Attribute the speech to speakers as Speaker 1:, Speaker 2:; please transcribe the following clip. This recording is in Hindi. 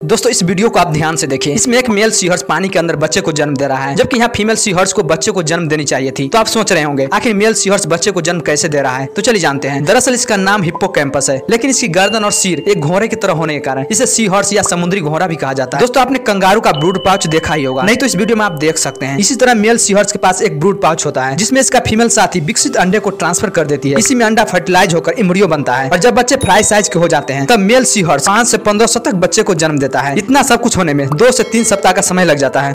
Speaker 1: दोस्तों, इस वीडियो को आप ध्यान से देखिए इसमें एक मेल सीहर्स पानी के अंदर बच्चे को जन्म दे रहा है, जबकि यहाँ फीमेल सीहर्स को बच्चे को जन्म देनी चाहिए थी। तो आप सोच रहे होंगे, आखिर मेल सीहर्स बच्चे को जन्म कैसे दे रहा है? तो चलिए जानते हैं। दरअसल इसका नाम हिप्पो कैंपस है, लेकिन इसकी गर्दन और सिर एक घोड़े की तरह होने के कारण इसे सीहर्स या समुद्री घोड़ा भी कहा जाता है। दोस्तों, आपने कंगारू का ब्रूड पाउच देखा ही होगा, नहीं तो इस वीडियो में आप देख सकते हैं। इसी तरह मेल सीहर्स के पास एक ब्रूड पाउच होता है, जिसमें इसका फीमेल साथी विकसित अंडे को ट्रांसफ़र कर देती है। इसी में अंडा फर्टिलाइज होकर इमरियो बनता है, और जब बच्चे फ्राई साइज़ के हो जाते हैं, तब मेल सीहर्स पाँच से पंद्रह तक बच्चे को जन्म देता है। इतना सब कुछ होने में दो से तीन सप्ताह का समय लग जाता है।